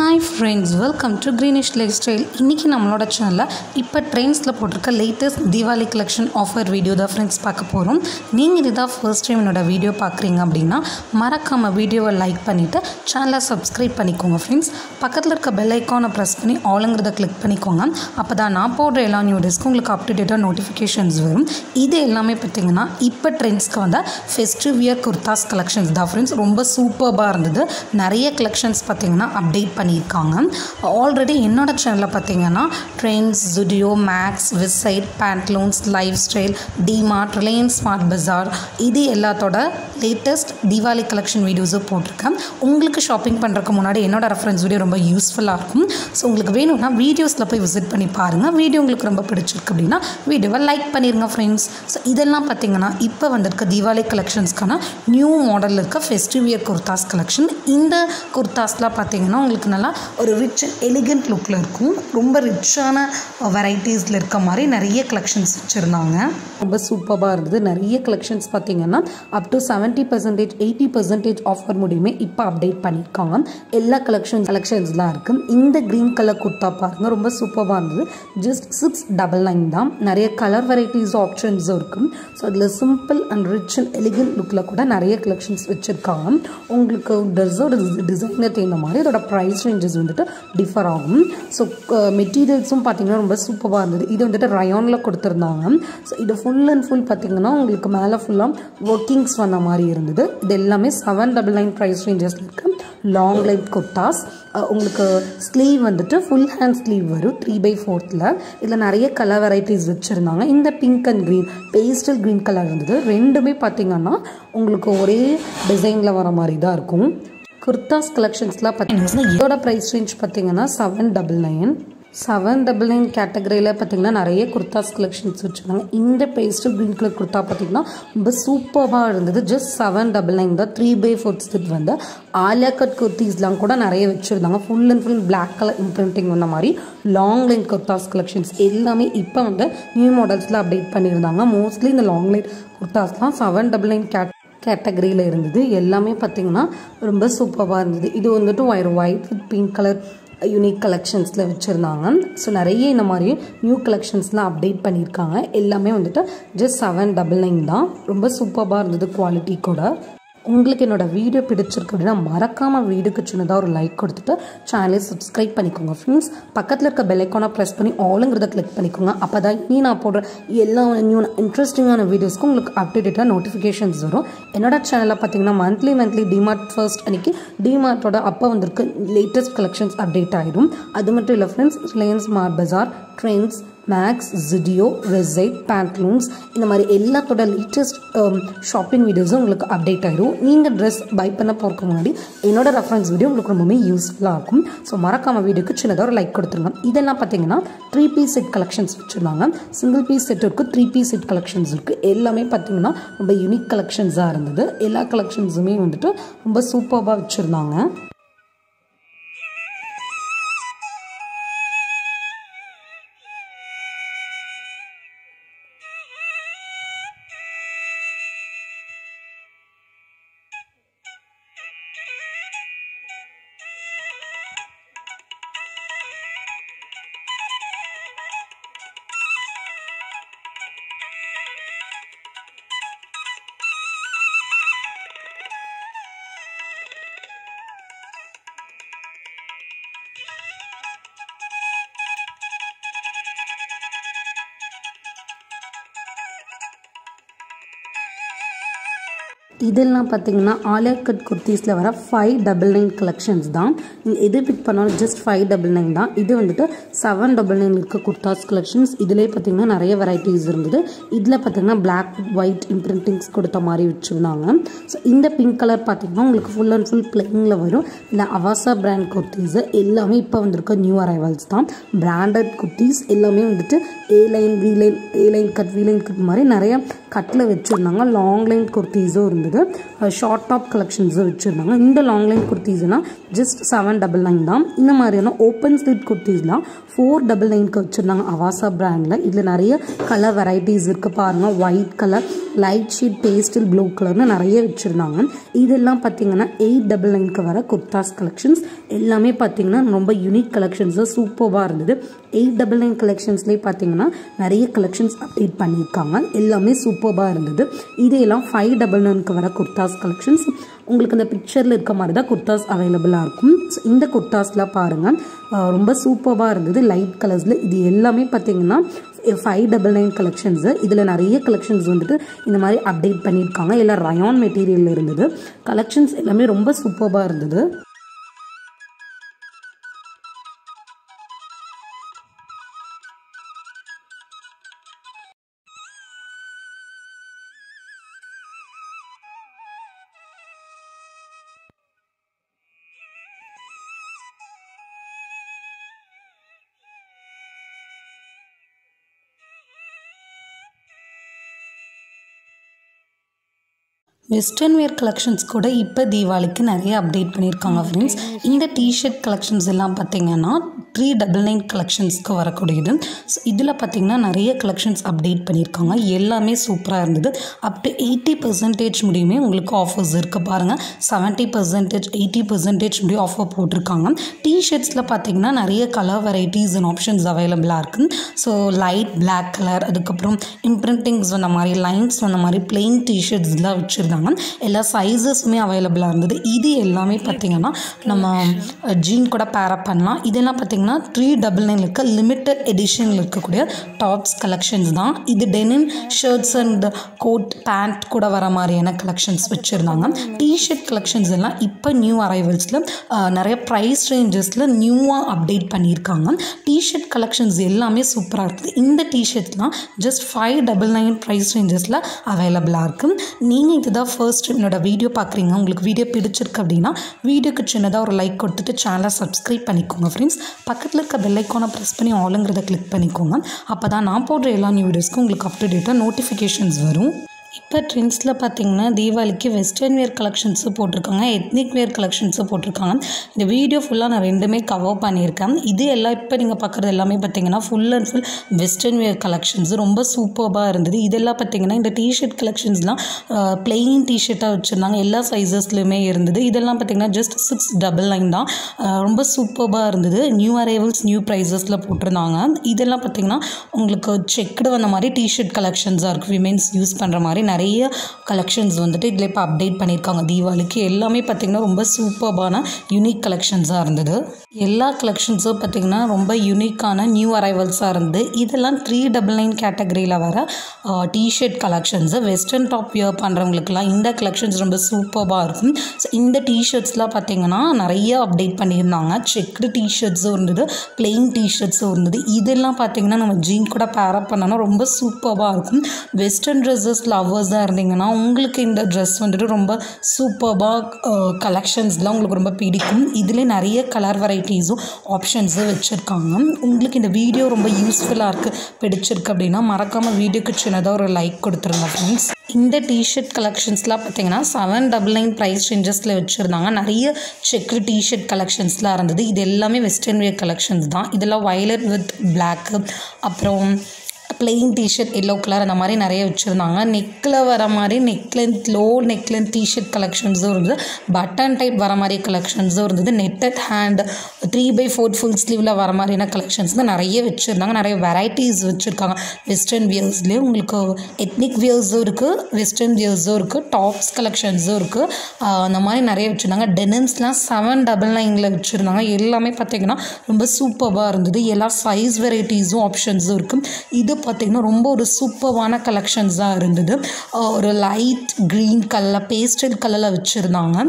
Hi friends welcome to Greenish Lifestyle இன்றைக்கி நம்மளோட சேனலில் இப்போ ட்ரெண்ட்ஸில் போட்டிருக்க latest Deepavali collection offer video தான் ஃப்ரெண்ட்ஸ் பார்க்க போகிறோம் நீங்கள் இதுதான் ஃபர்ஸ்ட் டைம் என்னோட வீடியோ பார்க்குறீங்க அப்படின்னா மறக்காமல் வீடியோவை லைக் பண்ணிவிட்டு சேனலை சப்ஸ்கிரைப் பண்ணிக்கோங்க ஃப்ரெண்ட்ஸ் பக்கத்தில் இருக்க பெல் ஐக்கானை ப்ரெஸ் பண்ணி ஆளுங்கிறத கிளிக் பண்ணிக்கோங்க. அப்போ தான் நான் போடுற எல்லா நியூ டேஸ்க்கும் உங்களுக்கு அப் டேட்டாக நோட்டிஃபிகேஷன்ஸ் வரும். இது எல்லாமே பார்த்தீங்கன்னா இப்போ ட்ரெண்ட்ஸ்க்கு வந்த ஃபெஸ்டிவ் இயர் குர்தாஸ் கலெக்ஷன்ஸ் தான் ஃப்ரெண்ட்ஸ் ரொம்ப சூப்பர்பாக இருந்தது. நிறைய கலெக்ஷன்ஸ் பார்த்தீங்கன்னா அப்டேட் பண்ணி பண்ணியிருக்காங்க. ஆல்ரெடி என்னோட சேனலில் பார்த்தீங்கன்னா Trends Zudio Max website Pantaloons Lifestyle DMart Reliance Smart Bazaar இது எல்லாத்தோட லேட்டஸ்ட் தீபாவளி கலெக்ஷன் வீடியோஸும் போட்டிருக்கேன். உங்களுக்கு ஷாப்பிங் பண்ணுறதுக்கு முன்னாடி என்னோட ரெஃபரன்ஸ் வீடியோ ரொம்ப யூஸ்ஃபுல்லாக இருக்கும். ஸோ உங்களுக்கு வேணும்னா வீடியோஸில் போய் விசிட் பண்ணி பாருங்கள் வீடியோ உங்களுக்கு ரொம்ப பிடிச்சிருக்கு அப்படின்னா வீடியோவை லைக் பண்ணிடுங்க ஃப்ரெண்ட்ஸ் ஸோ இதெல்லாம் பார்த்தீங்கன்னா இப்போ வந்திருக்க தீபாவளி கலெக்ஷன்ஸ்க்கான நியூ மாடலில் இருக்க ஃபெஸ்டிவ் இயர் குர்தாஸ் கலெக்ஷன் இந்த குர்தாஸ்லாம் பார்த்தீங்கன்னா உங்களுக்கு நல்லா ஒரு ரிச் அண்ட் எலிகண்ட் லுக்கில் இருக்கும். ரொம்ப ரிச்சான வெரைட்டிஸில் இருக்க மாதிரி நிறைய கலெக்ஷன்ஸ் வச்சுருந்தாங்க. ரொம்ப சூப்பராக இருந்தது. நிறைய கலெக்ஷன்ஸ் பார்த்தீங்கன்னா up to seventy percentage eighty percentage offer முடியுமே இப்போ அப்டேட் பண்ணியிருக்காங்க. எல்லா கலெக்ஷன் கலெக்ஷன்ஸ்லாம் இருக்குது இந்த க்ரீன் கலர் குர்த்தா பாருங்கள் ரொம்ப சூப்பராக இருந்தது. ஜஸ்ட் சிக்ஸ் டபுள் நைன் தான். நிறைய கலர் வெரைட்டிஸ் ஆப்ஷன்ஸும் இருக்கும் ஸோ அதில் simple and rich and elegant லுக்கில் கூட நிறைய கலெக்ஷன்ஸ் வச்சுருக்காங்க. உங்களுக்கு ட்ரெஸ்ஸோட டிசைனர் தகுந்த மாதிரி அதோட ப்ரைஸ் ரேஞ்சஸ் வந்துட்டு டிஃபர் ஆகும். ஸோ மெட்டீரியல்ஸும் uh, பார்த்தீங்கன்னா ரொம்ப சூப்பராக இருந்தது. இது வந்துட்டு ரயானில் கொடுத்துருந்தாங்க. ஸோ இது ஃபுல் அண்ட் ஃபுல் பார்த்தீங்கன்னா உங்களுக்கு மேலே ஃபுல்லாக ஒர்க்கிங்ஸ் வந்த மாதிரி இருந்தது. இது எல்லாமே செவன் டபுள் நைன் ப்ரைஸ் ரேஞ்சஸில் இருக்குது லாங் லைட் குர்த்தாஸ் உங்களுக்கு ஸ்லீவ் வந்துட்டு ஃபுல் ஹேண்ட் ஸ்லீவ் வரும். த்ரீ பை ஃபோர்த்தில் இதில் நிறைய கலர் வெரைட்டிஸ் வச்சுருந்தாங்க. இந்த pink and green pastel green colour இருந்தது. ரெண்டுமே பார்த்தீங்கன்னா உங்களுக்கு ஒரே டிசைனில் வர மாதிரி தான் இருக்கும். குர்தாஸ் கலெக்ஷன்ஸ்லாம் பார்த்தீங்கன்னா இதோட ப்ரைஸ் ரேஞ்ச் பார்த்தீங்கன்னா seven double nine seven double nine கேட்டகரியில் பார்த்தீங்கன்னா நிறைய குர்தாஸ் கலெக்ஷன்ஸ் வச்சுருந்தாங்க. இந்த பேஸ்டல் க்ரீன் கலர் குர்த்தா பார்த்தீங்கன்னா ரொம்ப சூப்பராக இருந்தது. ஜஸ்ட் செவன் டபுள் நைன் தான். த்ரீ பை ஃபோர்த் ஸ்டிட் வந்து ஆலியா கட் குர்த்திஸ்லாம் கூட நிறைய வச்சுருந்தாங்க. Full and full black colour imprinting வந்த மாதிரி லாங் லைன் குர்தாஸ் கலெக்ஷன்ஸ் எல்லாமே இப்போ வந்து நியூ மாடல்ஸில் அப்டேட் பண்ணியிருந்தாங்க. மோஸ்ட்லி இந்த லாங் லைன் குர்தாஸ்லாம் செவன் டபுள் நைன் கேட் கேட்டகரியில் இருந்தது. எல்லாமே பார்த்திங்கன்னா ரொம்ப சூப்பராக இருந்தது. இது வந்துட்டு wire white with pink colour unique கலெக்ஷன்ஸில் வச்சுருந்தாங்க. ஸோ நிறைய இந்த மாதிரி நியூ கலெக்ஷன்ஸ்லாம் அப்டேட் பண்ணியிருக்காங்க. எல்லாமே வந்துட்டு ஜஸ்ட் செவன் டபுள் நைன் தான். ரொம்ப சூப்பராக இருந்தது குவாலிட்டி கூட. உங்களுக்கு என்னோடய வீடியோ பிடிச்சிருக்கு அப்படின்னா மறக்காமல் வீடியோக்கு சின்னதாக ஒரு லைக் கொடுத்துட்டு சேனலை சப்ஸ்கிரைப் பண்ணிக்கோங்க. ஃப்ரெண்ட்ஸ் பக்கத்தில் இருக்க பெல்லைக்கானை ப்ரெஸ் பண்ணி ஆளுங்கிறத கிளிக் பண்ணிக்கோங்க. அப்போ தான் இனி நான் போடுற எல்லா நியூ இன்ட்ரெஸ்டிங்கான வீடியோஸ்க்கும் உங்களுக்கு அப்டேட்டடாக நோட்டிஃபிகேஷன்ஸ் வரும். என்னோட சேனலில் பார்த்தீங்கன்னா மந்த்லி மந்த்லி டிமார்ட் ஃபர்ஸ்ட் அன்றைக்கி டிமார்ட்டோட அப்போ வந்திருக்கு லேட்டஸ்ட் கலெக்ஷன்ஸ் அப்டேட் ஆகிடும் அது மட்டும் இல்லை friends Reliance Smart Bazaar Trends Max Zudio website Pantaloons இந்த மாதிரி எல்லாத்தோட லேட்டஸ்ட் ஷாப்பிங் வீடியோஸும் உங்களுக்கு அப்டேட் ஆகிடும் நீங்கள் ட்ரெஸ் பை பண்ண போகிறதுக்கு முன்னாடி என்னோட ரெஃபரன்ஸ் வீடியோ உங்களுக்கு ரொம்பவுமே யூஸ்ஃபுல்லாக இருக்கும். ஸோ மறக்காம வீடியோக்கு சின்னதாக ஒரு லைக் கொடுத்துருங்க. இதெல்லாம் பார்த்தீங்கன்னா த்ரீ பீஸ் செட் கலெக்ஷன்ஸ் வச்சுருந்தாங்க. சிங்கிள் பீஸ் செட் இருக்குது த்ரீ பீஸ் செட் கலெக்ஷன்ஸ் இருக்குது எல்லாமே பார்த்தீங்கன்னா ரொம்ப யூனிக் கலெக்ஷன்ஸாக இருந்தது. எல்லா கலெக்ஷன்ஸுமே வந்துட்டு ரொம்ப சூப்பராக வச்சுருந்தாங்க. இதெல்லாம் பார்த்தீங்கன்னா ஆலியா கட் குர்த்திஸில் வர ஃபைவ் டபுள் நைன் கலெக்ஷன்ஸ் தான். நீங்கள் எது பிக் பண்ணாலும் ஜஸ்ட் ஃபைவ் டபுள் நைன் தான். இது வந்துட்டு செவன் டபுள் நைன் இருக்க குர்தாஸ் கலெக்ஷன்ஸ் இதிலே பார்த்தீங்கன்னா நிறைய வெரைட்டிஸ் இருந்தது. இதில் பார்த்தீங்கன்னா பிளாக் ஒயிட் இம்ப்ரிண்டிங்ஸ் கொடுத்த மாதிரி வச்சுருந்தாங்க. ஸோ இந்த பிங்க் கலர் பார்த்தீங்கன்னா உங்களுக்கு ஃபுல் அண்ட் ஃபுல் பிளெயினில் வரும். இல்லை அவாசா பிராண்ட் குர்த்திஸு எல்லாமே இப்போ வந்திருக்க நியூ அரைவல்ஸ் தான். பிராண்டட் குர்த்திஸ் எல்லாமே வந்துட்டு A line V line A line cut V line cut மாதிரி நிறைய கட்டில் வச்சுருந்தாங்க. லாங் லைன் குர்த்திஸும் இருந்தது. ஷார்ட் டாப் கலெக்ஷன்ஸும் வச்சுருந்தாங்க. இந்த லாங் லைன் குர்த்திஸ்னால் ஜஸ்ட் செவன் டபுள் நைன் தான். இந்த மாதிரியான ஓப்பன் ஸ்லிட் குர்த்திஸ்லாம் ஃபோர் டபுள் நைனுக்கு வச்சுருந்தாங்க. அவாசா பிராண்டில் இதில் நிறைய கலர் வெரைட்டிஸ் இருக்குது பாருங்கள் white colour light shade pastel blue கலர்னு நிறைய வச்சுருந்தாங்க. இதெல்லாம் பார்த்தீங்கன்னா எயிட் டபுள் நைனுக்கு வர குர்தாஸ் கலெக்ஷன்ஸ். எல்லாமே பார்த்தீங்கன்னா ரொம்ப யூனிக் கலெக்ஷன்ஸாக சூப்பராக இருந்தது. எயிட் டபுள் நைன் கலெக்ஷன்ஸ்லேயே பார்த்தீங்கன்னா நிறைய கலெக்ஷன்ஸ் அப்டேட் பண்ணியிருக்காங்க. எல்லாமே சூப்பராக இருந்தது. இதெல்லாம் ஃபைவ் டபுள் நைனுக்கு வர குர்தாஸ் கலெக்ஷன்ஸ் உங்களுக்கு இந்த பிக்சரில் இருக்க மாதிரி தான் குர்தாஸ் அவைலபிளாக இருக்கும். ஸோ இந்த குர்தாஸ்லாம் பாருங்கள் ரொம்ப சூப்பராக இருந்தது. லைட் கலர்ஸில் இது எல்லாமே பார்த்தீங்கன்னா ஃபைவ் டபுள் நைன் கலெக்ஷன்ஸு இதில் நிறைய கலெக்ஷன்ஸ் வந்துட்டு இந்த மாதிரி அப்டேட் பண்ணியிருக்காங்க. எல்லாம் ரயான் மெட்டீரியலில் இருந்தது. கலெக்ஷன்ஸ் எல்லாமே ரொம்ப சூப்பராக இருந்தது. வெஸ்டர்ன் வேர் கலெக்ஷன்ஸ் கூட இப்போ தீபாவளிக்கு நிறைய அப்டேட் பண்ணியிருக்காங்க ஃப்ரெண்ட்ஸ் இந்த டிஷர்ட் கலெக்ஷன்ஸ் எல்லாம் பார்த்தீங்கன்னா த்ரீ டபுள் நைன் கலெக்ஷன்ஸ்க்கு வரக்கூடியது. ஸோ இதில் பார்த்தீங்கன்னா நிறைய கலெக்ஷன்ஸ் அப்டேட் பண்ணியிருக்காங்க. எல்லாமே சூப்பராக இருந்தது. அப் டு எயிட்டி பர்சன்டேஜ் முடியுமே உங்களுக்கு ஆஃபர்ஸ் இருக்குது பாருங்கள் செவன்ட்டி பர்சன்டேஜ் எயிட்டி பர்சன்டேஜ் முடியும் ஆஃபர் போட்டிருக்காங்க. டிஷர்ட்ஸில் பார்த்தீங்கன்னா நிறைய கலர் வெரைட்டிஸ் அண்ட் ஆப்ஷன்ஸ் அவைலபிளாக இருக்குது ஸோ லைட் பிளாக் கலர் அதுக்கப்புறம் இம்ப்ரிண்டிங்ஸ் வந்த மாதிரி லைன்ஸ் வந்த மாதிரி பிளெயின் டிஷர்ட்ஸ்லாம் வச்சுருந்தாங்க. எல்லா சைஸஸுமே அவைலபிளாக இருந்தது. இது எல்லாமே பார்த்திங்கன்னா நம்ம ஜீன் கூட பேரப் பண்ணலாம். இதெல்லாம் பார்த்திங்கன்னா த்ரீ டபுள் நைன் இருக்க லிமிட்டட் எடிஷனில் இருக்கக்கூடிய டாப்ஸ் கலெக்ஷன்ஸ் தான். இது denim shirts and coat pant கூட வர மாதிரியான கலெக்ஷன்ஸ் வச்சுருந்தாங்க. டிஷர்ட் கலெக்ஷன்ஸ் எல்லாம் இப்போ நியூ அரைவல்ஸில் நிறைய ப்ரைஸ் ரேஞ்சஸில் நியூவாக அப்டேட் பண்ணியிருக்காங்க. டிஷர்ட் கலெக்ஷன்ஸ் எல்லாமே சூப்பராக இருக்குது. இந்த டிஷர்ட்லாம் just five double nine price ரேஞ்சஸில் அவைலபிளாக இருக்குது நீங்கள் இதுதான் ஃபர்ஸ்ட் என்னோட வீடியோ பார்க்குறீங்க. உங்களுக்கு வீடியோ பிடிச்சிருக்கு அப்படின்னா வீடியோக்கு சின்னதாக ஒரு லைக் கொடுத்துட்டு சேனலை சப்ஸ்கிரைப் பண்ணிக்கோங்க ஃப்ரெண்ட்ஸ் பக்கத்தில் இருக்க பெல் ப்ரெஸ் பண்ணி ஆளுங்கிறத கிளிக் பண்ணிக்கோங்க. அப்போ தான் நான் போடுற எல்லா நியூ வீடியோஸ்க்கும் உங்களுக்கு அப் டு டேட்டாக நோட்டிஃபிகேஷன்ஸ் வரும். இப்போ ட்ரெண்ட்ஸில் பார்த்தீங்கன்னா தீபாவளிக்கு வெஸ்டர்ன் வேர் கலெக்ஷன்ஸு போட்டிருக்காங்க எத்னிக் வேர் கலெக்ஷன்ஸும் போட்டிருக்காங்க. இந்த வீடியோ ஃபுல்லாக நான் ரெண்டுமே கவர் பண்ணியிருக்கேன். இது எல்லாம் இப்போ நீங்கள் பார்க்குறது எல்லாமே பார்த்தீங்கன்னா full and full western wear collections ரொம்ப சூப்பராக இருந்தது. இதெல்லாம் பார்த்தீங்கன்னா இந்த டிஷர்ட் கலெக்ஷன்ஸ்லாம் பிளெயின் டிஷர்ட்டாக வச்சுருந்தாங்க. எல்லா சைஸஸ்லையுமே இருந்தது. இதெல்லாம் பார்த்தீங்கன்னா ஜஸ்ட் சிக்ஸ் டபுள் நைன் தான். ரொம்ப சூப்பராக இருந்தது. நியூ அரைவல்ஸ் நியூ ப்ரைஸஸில் போட்டிருந்தாங்க. இதெல்லாம் பார்த்தீங்கன்னா உங்களுக்கு செக்குடு வந்த மாதிரி டிஷர்ட் கலெக்ஷன்ஸாக இருக்குது விமென்ஸ் யூஸ் பண்ணுற மாதிரி நிறைய கலெக்ஷன்ஸ் வந்துட்டு இதில் இப்போ அப்டேட் பண்ணியிருக்காங்க. தீபாவளிக்கு எல்லாமே பார்த்திங்கன்னா ரொம்ப சூப்பர்பான யூனிக் கலெக்ஷன்ஸாக இருந்தது. எல்லா கலெக்ஷன்ஸும் பார்த்திங்கன்னா ரொம்ப யூனிக்கான நியூ அரைவல்ஸாக இருந்து இதெல்லாம் த்ரீ டபுள் நைன் கேட்டகரியில் வர T-shirt collections western top wear பண்ணுறவங்களுக்குலாம் இந்த கலெக்ஷன்ஸ் ரொம்ப சூப்பராக இருக்கும். ஸோ இந்த டிஷர்ட்ஸ்லாம் பார்த்திங்கன்னா நிறைய அப்டேட் பண்ணியிருந்தாங்க. செக்டு டிஷர்ட்ஸும் இருந்தது பிளெயின் டிஷர்ட்ஸும் இருந்தது. இதெல்லாம் பார்த்திங்கன்னா நம்ம ஜீன் கூட பேரப் பண்ணோன்னா ரொம்ப சூப்பராக இருக்கும். வெஸ்டர்ன் ட்ரெஸ்ஸஸ் லவ்வர்ஸாக இருந்தீங்கன்னா உங்களுக்கு இந்த ட்ரெஸ் வந்துட்டு ரொம்ப சூப்பர்பாக கலெக்ஷன்ஸ்லாம் உங்களுக்கு ரொம்ப பிடிக்கும். இதில் நிறைய கலர் வெரைட்டிஸும் ஆப்ஷன்ஸும் வச்சுருக்காங்க. உங்களுக்கு இந்த வீடியோ ரொம்ப யூஸ்ஃபுல்லாக இருக்குது பிடிச்சிருக்கு அப்படின்னா மறக்காமல் வீடியோக்கு சின்னதாக ஒரு லைக் கொடுத்துருங்க ஃப்ரெண்ட்ஸ் இந்த டிஷர்ட் கலெக்ஷன்ஸ்லாம் பார்த்தீங்கன்னா செவன் டபுள் நைன் ப்ரைஸ் ரேஞ்சஸில் வச்சுருந்தாங்க. நிறைய செக்கு டிஷர்ட் கலெக்ஷன்ஸ்லாம் இருந்தது. இது எல்லாமே வெஸ்டர்ன் வேர் கலெக்ஷன்ஸ் தான். இதெல்லாம் வயலட் வித் பிளாக்கு அப்புறம் பிளெயின் டிஷர்ட் எல்லோ கலர் அந்த மாதிரி நிறைய வச்சுருந்தாங்க. நெக்கில் வர மாதிரி neck length low neck length T-shirt கலெக்ஷன்ஸும் இருந்தது. பட்டன் டைப் வர மாதிரி கலெக்ஷன்ஸும் இருந்தது. Netted hand three by four full ஸ்லீவில் வர மாதிரியான கலெக்ஷன்ஸ் தான் நிறைய வச்சுருந்தாங்க. நிறைய வெரைட்டிஸ் வச்சுருக்காங்க. வெஸ்டர்ன் வியர்ஸ்லேயே உங்களுக்கு எத்னிக் வியர்ஸும் இருக்குது வெஸ்டர்ன் வியர்ஸும் இருக்குது டாப்ஸ் கலெக்ஷன்ஸும் இருக்குது அந்த மாதிரி நிறைய வச்சுருந்தாங்க. டெனிம்ஸ்லாம் செவன் டபுள் நைனில் வச்சுருந்தாங்க. எல்லாமே பார்த்திங்கன்னா ரொம்ப சூப்பராக இருந்தது. எல்லா சைஸ் வெரைட்டிஸும் ஆப்ஷன்ஸும் இருக்குது இது பார்த்திங்கன்னா ரொம்ப ஒரு சூப்பரான கலெக்ஷன்ஸாக இருந்தது. ஒரு லைட் க்ரீன் கலரில் பேஸ்டல் கலரில் வச்சுருந்தாங்க.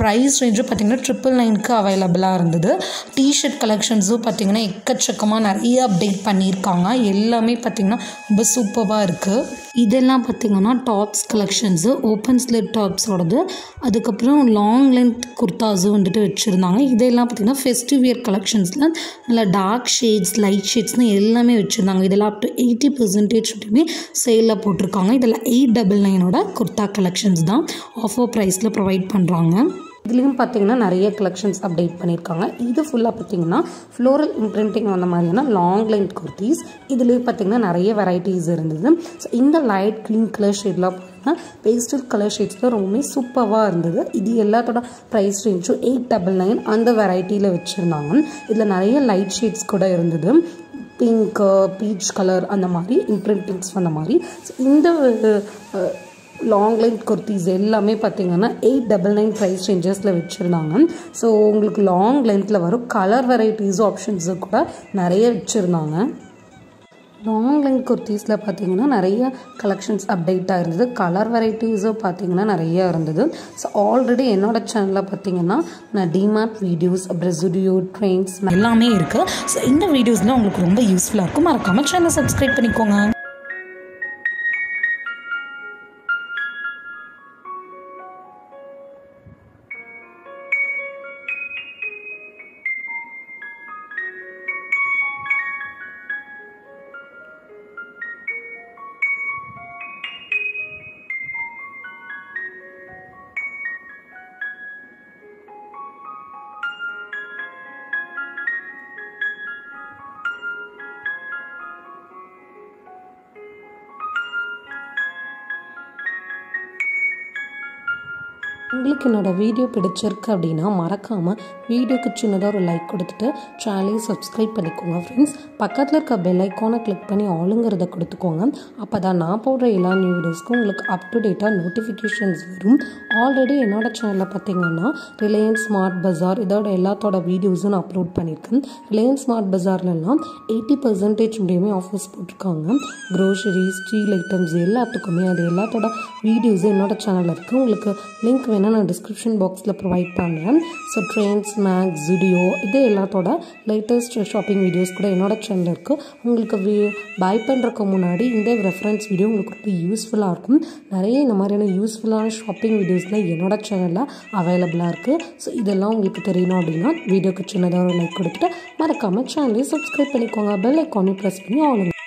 ப்ரைஸ் ரேஞ்சு பார்த்திங்கன்னா ட்ரிபிள் நைனுக்கு அவைலபிளாக இருந்தது. டிஷர்ட் கலெக்ஷன்ஸும் பார்த்திங்கன்னா எக்கச்சக்கமாக நிறைய அப்டேட் பண்ணியிருக்காங்க. எல்லாமே பார்த்திங்கன்னா ரொம்ப சூப்பராக இருக்குது இதெல்லாம் பார்த்திங்கன்னா டாப்ஸ் கலெக்ஷன்ஸு ஓப்பன் ஸ்லிட் டாப்ஸோடது அதுக்கப்புறம் லாங் லென்த் குர்தாஸும் வந்துட்டு வச்சுருந்தாங்க. இதெல்லாம் பார்த்திங்கன்னா ஃபெஸ்டிவ் இயர் கலெக்ஷன்ஸில் நல்லா டார்க் ஷேட்ஸ் லைட் ஷேட்ஸ்னு எல்லாமே வச்சுருந்தாங்க. இதெல்லாம் அப் டு எயிட்டி பர்சன்டேஜ் மட்டுமே சேலில் போட்டிருக்காங்க. இதில் எயிட் டபுள் நைனோட குர்தா கலெக்ஷன்ஸ் தான் ஆஃபர் ப்ரைஸில் ப்ரொவைட் பண்ணுறாங்க இதுலேயும் பார்த்தீங்கன்னா நிறைய கலெக்ஷன்ஸ் அப்டேட் பண்ணியிருக்காங்க இது ஃபுல்லாக பார்த்தீங்கன்னா ஃப்ளோரல் இம்ப்ரிண்டிங் வந்த மாதிரியான லாங் லைன் குர்த்திஸ் இதுலேயும் பார்த்தீங்கன்னா நிறைய வெரைட்டிஸ் இருந்தது. ஸோ இந்த லைட் க்ரீன் கலர் ஷேட்லாம் பார்த்தீங்கன்னா பேஸ்டல் கலர் ஷேட்ஸில் ரொம்பவுமே சூப்பராக இருந்தது. இது எல்லாத்தோட ப்ரைஸ் ரேஞ்சும் எயிட் டபுள் நைன் அந்த வெரைட்டியில் வச்சுருந்தாங்க. இதில் நிறைய லைட் ஷேட்ஸ் கூட இருந்தது. பிங்க் பீச் கலர் அந்த மாதிரி இம்ப்ரிண்டிங்ஸ் அந்த மாதிரி. ஸோ இந்த லாங் லைன் குர்த்திஸ் எல்லாமே பார்த்தீங்கன்னா எயிட் டபுள் நைன் ப்ரைஸ் ரேஞ்சஸில் வச்சுருந்தாங்க. ஸோ உங்களுக்கு லாங் லென்த்தில் வரும். கலர் வெரைட்டிஸும் ஆப்ஷன்ஸும் கூட நிறைய வச்சுருந்தாங்க. லாங் லெங்க் குர்த்திஸில் பார்த்தீங்கன்னா நிறைய கலெக்ஷன்ஸ் அப்டேட்டாக இருந்தது. கலர் வெரைட்டிஸும் பார்த்தீங்கன்னா நிறைய இருந்தது. ஸோ ஆல்ரெடி என்னோட சேனலில் பார்த்தீங்கன்னா நான் டிமார்ட் வீடியோஸ் அப்புறம் ஜுடியோ ட்ரெயின்ஸ் எல்லாமே இருக்குது ஸோ இந்த வீடியோஸ்லாம் உங்களுக்கு ரொம்ப யூஸ்ஃபுல்லாக இருக்கும். மறக்காமல் சேனல் சப்ஸ்கிரைப் பண்ணிக்கோங்க. உங்களுக்கு என்னோட வீடியோ பிடிச்சிருக்கு அப்படின்னா மறக்காமல் வீடியோக்கு சின்னதாக ஒரு லைக் கொடுத்துட்டு சேனலையும் சப்ஸ்கிரைப் பண்ணிக்கோங்க ஃப்ரெண்ட்ஸ் பக்கத்தில் இருக்க பெல் ஐக்கானை கிளிக் பண்ணி ஆளுங்கிறத கொடுத்துக்கோங்க. அப்போ தான் நான் போடுற எல்லா நியூ வீடியோஸ்க்கும் உங்களுக்கு அப் டு டேட்டாக நோட்டிஃபிகேஷன்ஸ் வரும். ஆல்ரெடி என்னோட சேனலில் பார்த்தீங்கன்னா ரிலையன்ஸ் ஸ்மார்ட் பஜார் இதோட எல்லாத்தோட வீடியோஸும் நான் அப்லோட் பண்ணியிருக்கேன். ரிலையன்ஸ் ஸ்மார்ட் பஜார்லலாம் எயிட்டி பர்சன்டேஜ் முடியுமே ஆஃபர்ஸ் போட்டிருக்காங்க. க்ரோசரி ஸ்டீல் ஐட்டம்ஸ் எல்லாத்துக்குமே அது எல்லாத்தோட வீடியோஸும் என்னோட சேனலில் இருக்குது உங்களுக்கு லிங்க் வேணால் நான் டிஸ்கிரிப்ஷன் பாக்ஸில் ப்ரொவைட் பண்ணுறேன் ஸோ ட்ரெயின்ஸ் மேக்ஸ் ஜுடியோ இது எல்லாத்தோட லேட்டஸ்ட் ஷாப்பிங் வீடியோஸ் கூட என்னோட சேனலில் இருக்குது உங்களுக்கு வி பை பண்ணுறதுக்கு முன்னாடி இந்த ரெஃபரன்ஸ் வீடியோ உங்களுக்கு ரொம்ப யூஸ்ஃபுல்லாக இருக்கும். நிறைய இந்த மாதிரியான யூஸ்ஃபுல்லான ஷாப்பிங் வீடியோஸ்லாம் என்னோட சேனலில் அவைலபிளாக இருக்குது ஸோ இதெல்லாம் உங்களுக்கு தெரியணும் அப்படின்னா வீடியோக்கு சின்னதாக ஒரு லைக் கொடுத்துட்டு மறக்காமல் சேனலையும் சப்ஸ்கிரைப் பண்ணிக்கோங்க. பெல் ஐக்கானையும் ப்ரெஸ் பண்ணி ஆளுங்க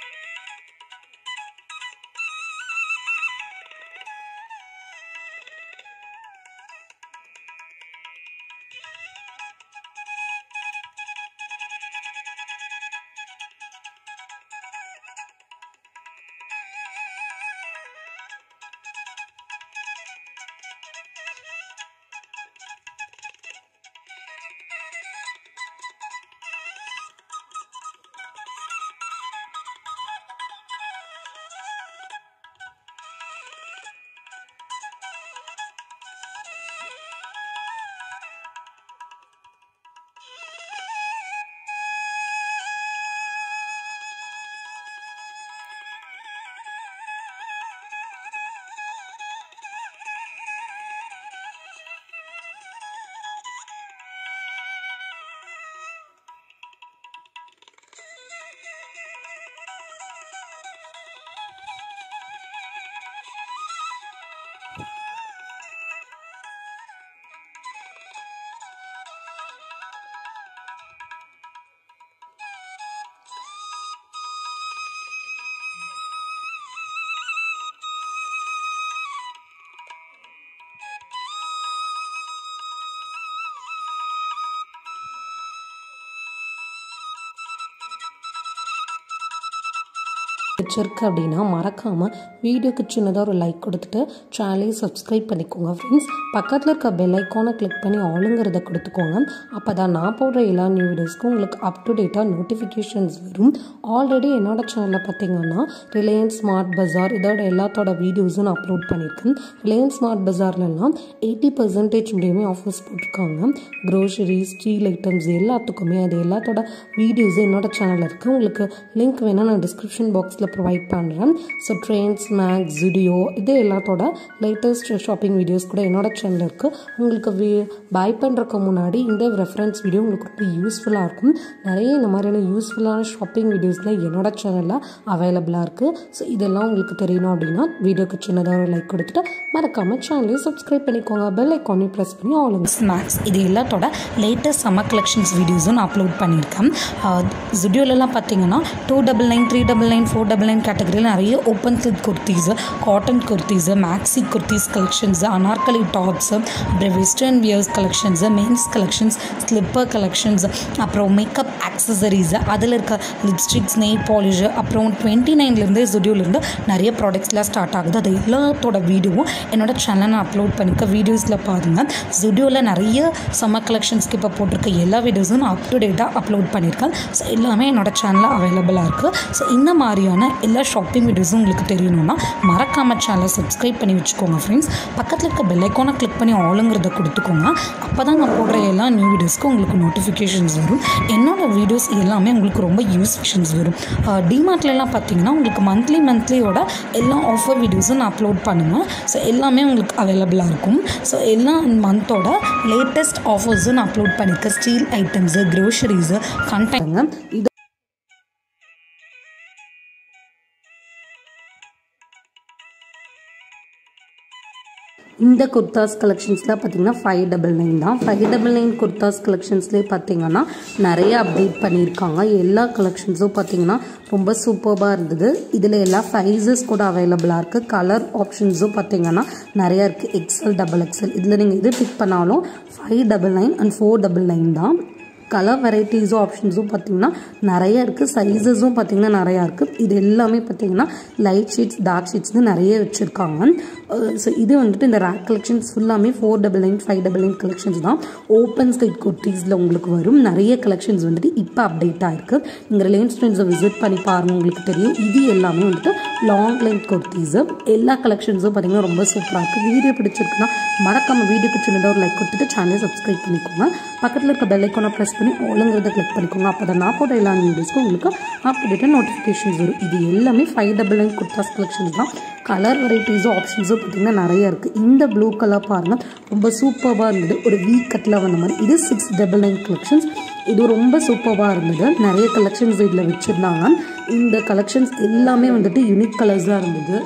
பிடிச்சிருக்கு அப்படின்னா மறக்காமல் வீடியோக்கு சின்னதாக ஒரு லைக் கொடுத்துட்டு சேனலையும் சப்ஸ்கிரைப் பண்ணிக்கோங்க ஃப்ரெண்ட்ஸ் பக்கத்தில் இருக்க பெல் ஐக்கானை கிளிக் பண்ணி ஆளுங்கிறத கொடுத்துக்கோங்க. அப்போ தான் நான் போடுற எல்லா நியூ வீடியோஸ்க்கும் உங்களுக்கு அப் டு டேட்டாக நோட்டிஃபிகேஷன்ஸ் வரும். ஆல்ரெடி என்னோட சேனலில் பார்த்தீங்கன்னா ரிலையன்ஸ் ஸ்மார்ட் பஜார் இதோட எல்லாத்தோட வீடியோஸும் நான் அப்லோட் பண்ணியிருக்கேன். ரிலையன்ஸ் ஸ்மார்ட் பஜார்லலாம் எயிட்டி பர்சன்டேஜ் முடியுமே ஆஃபர்ஸ் போட்டிருக்காங்க. க்ரோசரி ஸ்டீல் ஐட்டம்ஸ் எல்லாத்துக்குமே அது எல்லாத்தோட வீடியோஸ் என்னோட சேனலில் இருக்குது உங்களுக்கு லிங்க் வேணால் நான் டிஸ்கிரிப்ஷன் பாக்ஸில் ப்ரொவைட் பண்ணுறேன் ஸோ ட்ரெயின்ஸ் மேக்ஸ் ஜுடியோ இது எல்லாத்தோட லேட்டஸ்ட் ஷாப்பிங் வீடியோஸ் கூட என்னோட சேனலில் இருக்குது உங்களுக்கு வி பை பண்ணுறக்கு முன்னாடி இந்த ரெஃபரன்ஸ் வீடியோ உங்களுக்கு ரொம்ப யூஸ்ஃபுல்லாக இருக்கும். நிறைய இந்த மாதிரியான யூஸ்ஃபுல்லான ஷாப்பிங் வீடியோஸில் என்னோட சேனலில் அவைலபிளாக இருக்குது ஸோ இதெல்லாம் உங்களுக்கு தெரியணும் அப்படின்னா வீடியோக்கு சின்னதாக ஒரு லைக் கொடுத்துட்டு மறக்காமல் சேனலையும் சப்ஸ்கிரைப் பண்ணிக்கோங்க. பெல் ஐக்கானையும் ப்ரெஸ் பண்ணி ஆளுங்க ஸ்நாக்ஸ் இது எல்லாத்தோட லேட்டஸ்ட் சம்மர் கலெக்ஷன்ஸ் வீடியோஸும் நான் அப்லோட் பண்ணியிருக்கேன். ஜுடியோலலாம் பார்த்தீங்கன்னா two double nine three double nine four double online கேட்டகரியில் நிறைய open silk kurtis cotton kurtis maxi kurtis collections anarkali tops அப்புறம் western wears collections men's collections slipper collections அப்புறம் மேக்கப் ஆக்சசரிஸு அதில் இருக்க லிப்ஸ்டிக்ஸ் நெய் பாலிஷு அப்புறம் டுவெண்ட்டி நைன்லேருந்து ஜுடியோலேருந்து நிறைய ப்ராடக்ட்ஸ்லாம் start ஆகுது. அது எல்லாத்தோட வீடியோவும் என்னோட சேனல் நான் அப்லோட் பண்ணிக்க வீடியோஸில் பாருங்கள் ஜுடியோவில் நிறைய சம்மர் கலெக்ஷன்ஸ்க்கு இப்போ போட்டிருக்க எல்லா வீடியோஸும் நான் அப் டு டேட்டாக அப்லோட் பண்ணியிருக்கேன் ஸோ எல்லாமே என்னோட சேனலில் அவைலபிளாக இருக்குது ஸோ இந்த மாதிரியான எல்லா ஷாப்பிங் வீடியோஸும் உங்களுக்கு தெரியணும்னா மறக்காமல் சேனலை சப்ஸ்கிரைப் பண்ணி வச்சுக்கோங்க ஃப்ரெண்ட்ஸ் பக்கத்தில் இருக்க பெல் கிளிக் பண்ணி ஆளுங்கிறத கொடுத்துக்கோங்க. அப்போ தான் நான் போடுற எல்லா நியூ வீடியோஸ்க்கும் உங்களுக்கு நோட்டிஃபிகேஷன்ஸ் வரும். என்னோட வீடியோஸ் எல்லாமே உங்களுக்கு ரொம்ப யூஸ்ஃபிஷன்ஸ் வரும். டிமார்ட்லலாம் பார்த்தீங்கன்னா உங்களுக்கு மந்த்லி மந்த்லியோட எல்லா ஆஃபர் வீடியோஸும் நான் அப்லோட் பண்ணுவேன். ஸோ எல்லாமே உங்களுக்கு அவைலபிளாக இருக்கும். ஸோ எல்லா மந்தோட லேட்டஸ்ட் ஆஃபர்ஸும் நான் அப்லோட் பண்ணியிருக்கேன். ஸ்டீல் ஐட்டம்ஸு க்ரோஷரிஸு கண்டென்ட் இது இந்த குர்தாஸ் கலெக்ஷன்ஸில் பார்த்தீங்கன்னா ஃபைவ் டபுள் நைன் தான். ஃபைவ் டபுள் நைன் குர்தாஸ் கலெக்ஷன்ஸ்லேயே பார்த்தீங்கன்னா நிறைய அப்டேட் பண்ணியிருக்காங்க. எல்லா கலெக்ஷன்ஸும் பார்த்தீங்கன்னா ரொம்ப சூப்பர்பாக இருந்தது. இதில் எல்லா சைஸஸ் கூட அவைலபிளாக இருக்குது கலர் ஆப்ஷன்ஸும் பார்த்தீங்கன்னா நிறையா இருக்குது எக்ஸல் டபுள் எக்ஸல் இதில் நீங்கள் எது பிக் பண்ணாலும் five double nine and four double nine தான். கலர் வெரைட்டிஸும் ஆப்ஷன்ஸும் பார்த்திங்கன்னா நிறைய இருக்குது சைஸஸும் பார்த்திங்கன்னா நிறையா இருக்குது இது எல்லாமே பார்த்திங்கன்னா லைட் ஷீட்ஸ் டார்க் ஷீட்ஸ்னு நிறைய வச்சுருக்காங்க. Uh, ஸோ இது வந்துட்டு இந்த ரேக் கலெக்ஷன்ஸ் ஃபுல்லாமே four double nine five double nine collections தான். ஓப்பன் ஸ்டைட் குர்த்திஸில் உங்களுக்கு வரும். நிறைய கலெக்ஷன்ஸ் வந்துட்டு இப்போ அப்டேட் ஆகிருக்கு இங்கே ரிலையன்ஸ் ட்ரெண்ட்ஸை விசிட் பண்ணி பாருங்கள் உங்களுக்கு தெரியும். இது எல்லாமே வந்துட்டு லாங் லைன் குர்த்திஸு எல்லா கலெக்ஷன்ஸும் பார்த்திங்கன்னா ரொம்ப சூப்பராக இருக்குது வீடியோ பிடிச்சிருக்குன்னா மறக்காமல் வீடியோக்கு சின்னதாக ஒரு லைக் கொடுத்துட்டு சேனலை சப்ஸ்கிரைப் பண்ணிக்கோங்க. பக்கத்தில் இருக்க பெல் ஐக்கானை ப்ரெஸ் பண்ணி ஆளுங்கிறத கிளிக் பண்ணிக்கோங்க. அப்போ தான் நான் போட்ட எல்லா வீடியோஸ்க்கும் உங்களுக்கு அப்டேட்டாக நோட்டிஃபிகேஷன்ஸ் வரும். இது எல்லாமே five double nine kurtas collections தான். கலர் வெரைட்டிஸும் ஆப்ஷன்ஸும் பார்த்திங்கன்னா நிறைய இருக்குது இந்த ப்ளூ கலர் பாருங்கள் ரொம்ப சூப்பராக இருந்தது. ஒரு வீக் கட்டில் வந்த மாதிரி. இது சிக்ஸ் டபுள் நைன் கலெக்ஷன்ஸ் இது ரொம்ப சூப்பராக இருந்தது. நிறைய கலெக்ஷன்ஸ் இதில் வச்சுருந்தாங்க. இந்த கலெக்ஷன்ஸ் எல்லாமே வந்துட்டு யூனிக் கலர்ஸாக இருந்தது.